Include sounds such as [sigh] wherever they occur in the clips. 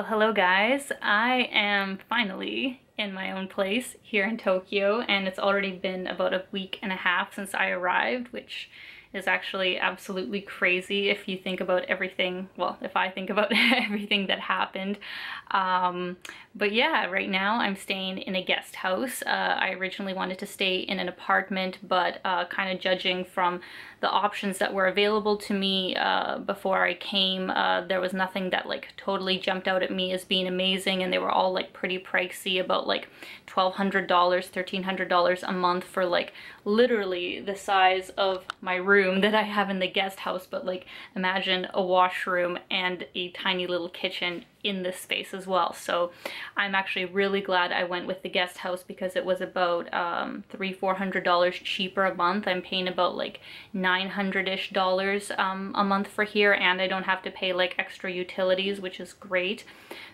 Well, hello guys, I am finally in my own place here in Tokyo and it's already been about a week and a half since I arrived which is actually absolutely crazy if you think about everything, well, if I think about [laughs] everything that happened. Um, but yeah, right now I'm staying in a guest house. Uh, I originally wanted to stay in an apartment, but uh, kind of judging from the options that were available to me uh, before I came, uh, there was nothing that like totally jumped out at me as being amazing and they were all like pretty pricey, about like $1,200, $1,300 a month for like literally the size of my room that I have in the guest house, but like imagine a washroom and a tiny little kitchen in this space as well. So I'm actually really glad I went with the guest house because it was about um, three, four hundred dollars cheaper a month. I'm paying about like 900-ish dollars um, a month for here and I don't have to pay like extra utilities, which is great.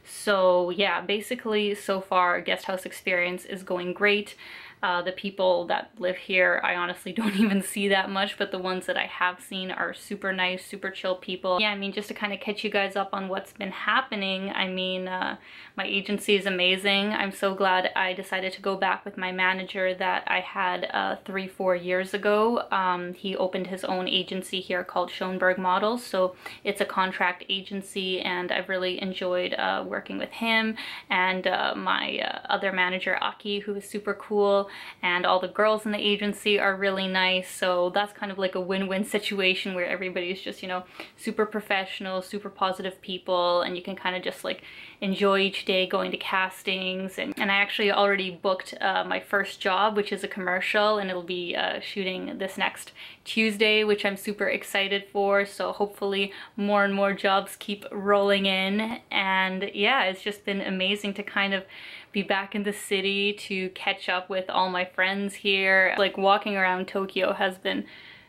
So yeah, basically so far guest house experience is going great. Uh, the people that live here, I honestly [laughs] don't even see that much, but the ones that I have seen are super nice, super chill people. Yeah, I mean, just to kind of catch you guys up on what's been happening, I mean, uh, my agency is amazing. I'm so glad I decided to go back with my manager that I had uh, three, four years ago. Um, he opened his own agency here called Schoenberg Models, so it's a contract agency, and I've really enjoyed uh, working with him and uh, my uh, other manager, Aki, who is super cool and all the girls in the agency are really nice. So that's kind of like a win-win situation where everybody's just, you know, super professional, super positive people and you can kind of just like enjoy each day going to castings. And, and I actually already booked uh, my first job, which is a commercial and it'll be uh, shooting this next Tuesday, which I'm super excited for. So hopefully more and more jobs keep rolling in. And yeah, it's just been amazing to kind of be back in the city to catch up with all my friends here. Like walking around Tokyo has been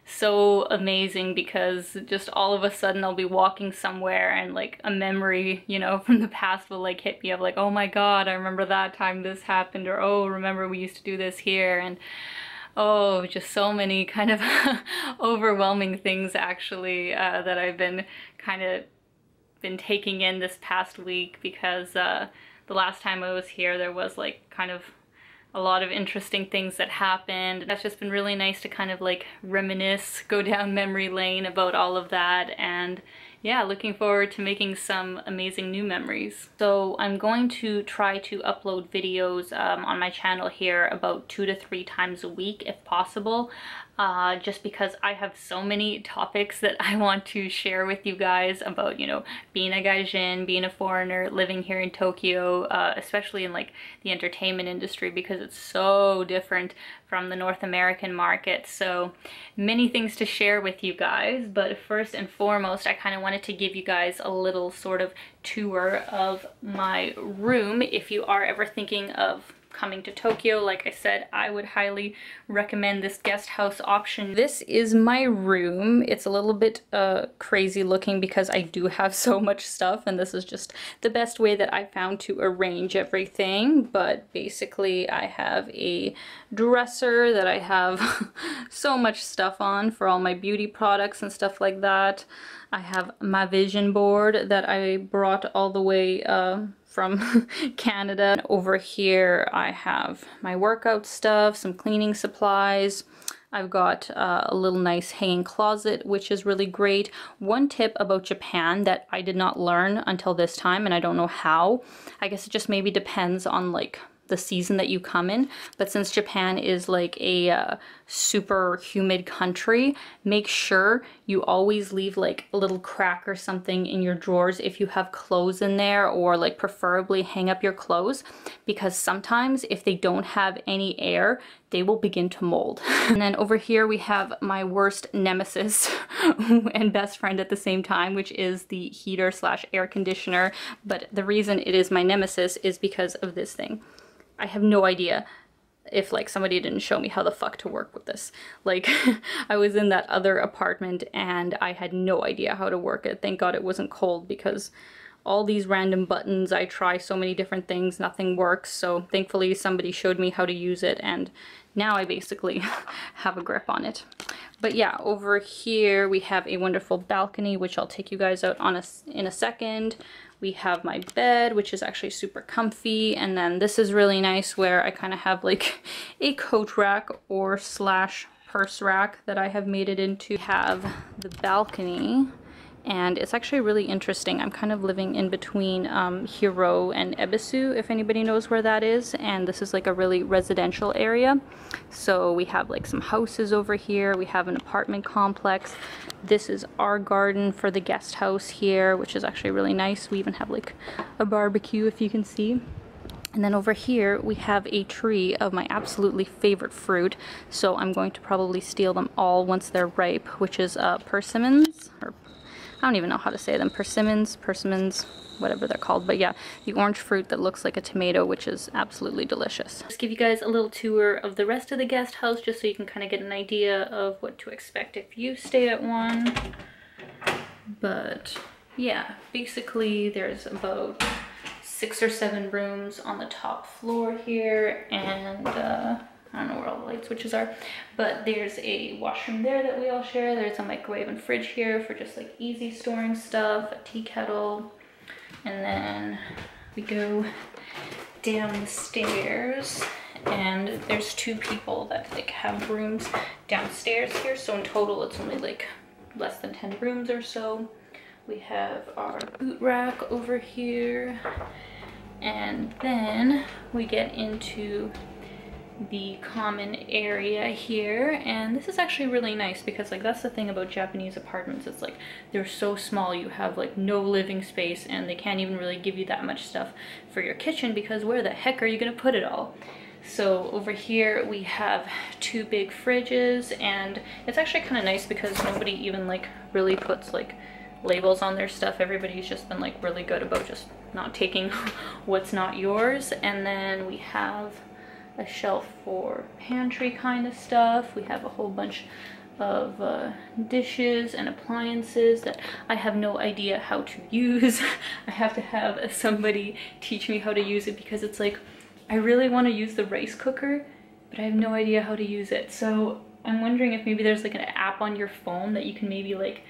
so amazing because just all of a sudden I'll be walking somewhere and like a memory, you know, [laughs] from the past will like hit me of like, oh my god, I remember that time this happened or oh, remember we used to do this here and oh, just so many [laughs] kind of [laughs] overwhelming things actually uh, that I've been kind of been taking in this past week because uh, the last time I was here there was like kind of a lot of interesting things that happened. That's just been really nice to kind of like reminisce, go down memory lane about all of that and yeah, looking forward to making some amazing new memories. So I'm going to try to upload videos um, on my channel here about two to three times a week if possible uh, just because I have so many topics that I want to share with you guys about, you know, being a gaijin, being a foreigner, living here in Tokyo, uh, especially in like the entertainment industry because it's so different from the North American market. So many things to share with you guys, but first and foremost, I kind of wanted to give you guys a little sort of tour of my room if you are ever thinking of coming to Tokyo. Like I said, I would highly recommend this guest house option. This is my room. It's a little bit uh, crazy looking because I do have [laughs] so much stuff and this is just the best way that I found to arrange everything. But basically I have a dresser that I have [laughs] so much stuff on for all my beauty products and stuff like that. I have my vision board that I brought all the way uh, from [laughs] Canada. Over here I have my workout stuff, some cleaning supplies. I've got uh, a little nice hanging closet, which is really great. One tip about Japan that I did not learn until this time, and I don't know how, I guess it just maybe depends on like the season that you come in. But since Japan is like a uh, super humid country, make sure you always leave like a little crack or something in your drawers if you have clothes in there or like preferably hang up your clothes because sometimes if they don't have any air, they will begin to mold. [laughs] and then over here we have my worst nemesis [laughs] and best friend at the same time, which is the heater slash air conditioner. But the reason it is my nemesis is because of this thing. I have no idea if like somebody didn't show me how the fuck to work with this. Like [laughs] I was in that other apartment and I had no idea how to work it. Thank God it wasn't cold because all these random buttons, I try so many different things, nothing works. So thankfully somebody showed me how to use it and now I basically [laughs] have a grip on it. But yeah, over here we have a wonderful balcony, which I'll take you guys out on a, in a second. We have my bed, which is actually super comfy. And then this is really nice where I kind of have like [laughs] a coat rack or slash purse rack that I have made it into. We have the balcony and it's actually really interesting. I'm kind of living in between um, Hiroo and Ebisu, if anybody knows where that is, and this is like a really residential area. So we have like some houses over here, we have an apartment complex. This is our garden for the guest house here, which is actually really nice. We even have like a barbecue, if you can see. And then over here we have a tree of my absolutely favorite fruit. So I'm going to probably steal them all once they're ripe, which is uh, persimmons, or I don't even know how to say them, persimmons, persimmons, whatever they're called. But yeah, the orange fruit that looks like a tomato, which is absolutely delicious. Just give you guys a little tour of the rest of the guest house, just so you can kind of get an idea of what to expect if you stay at one. But yeah, basically there's about six or seven rooms on the top floor here and uh, I don't know where all the light switches are, but there's a washroom there that we all share. There's a microwave and fridge here for just like easy storing stuff, a tea kettle, and then we go down the stairs and there's two people that like have rooms downstairs here. So in total, it's only like less than 10 rooms or so. We have our boot rack over here. And then we get into the common area here. And this is actually really nice because like that's the thing about Japanese apartments. It's like they're so small you have like no living space and they can't even really give you that much stuff for your kitchen because where the heck are you gonna put it all? So over here we have two big fridges and it's actually kind of nice because nobody even like really puts like labels on their stuff. Everybody's just been like really good about just not taking [laughs] what's not yours. And then we have a shelf for pantry kind of stuff. We have a whole bunch of uh, dishes and appliances that I have no idea how to use. [laughs] I have to have somebody teach me how to use it because it's like, I really want to use the rice cooker, but I have no idea how to use it. So I'm wondering if maybe there's like an app on your phone that you can maybe like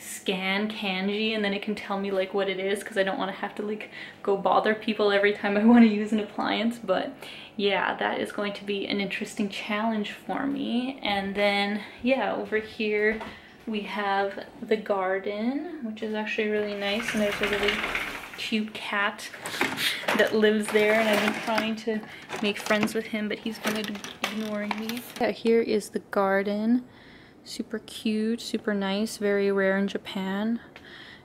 scan kanji and then it can tell me like what it is because I don't want to have to like go bother people every time I [laughs] want to use an appliance but yeah that is going to be an interesting challenge for me and then yeah over here we have the garden which is actually really nice and there's a really cute cat that lives there and I've been trying to make friends with him but he's been ignoring me. Yeah, here is the garden super cute, super nice, very rare in Japan.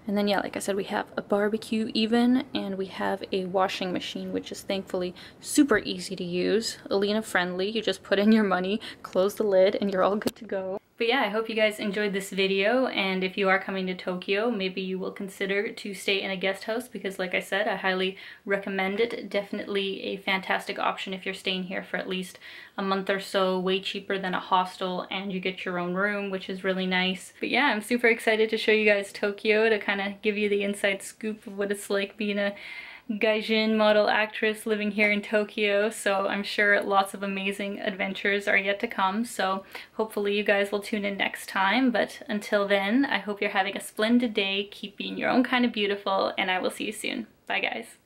And then yeah, like I said, we have a barbecue even, and we have a washing machine, which is thankfully super easy to use. Alina friendly, you just put in your money, close the lid, and you're all good to go. But yeah, I hope you guys enjoyed this video, and if you are coming to Tokyo, maybe you will consider to stay in a guest house, because like I said, I highly recommend it. Definitely a fantastic option if you're staying here for at least a month or so, way cheaper than a hostel, and you get your own room, which is really nice. But yeah, I'm super excited to show you guys Tokyo, to kind of give you the inside scoop of what it's like being a gaijin model actress living here in Tokyo, so I'm sure lots of amazing adventures are yet to come, so hopefully you guys will tune in next time, but until then, I hope you're having a splendid day, keep being your own kind of beautiful, and I will see you soon. Bye guys.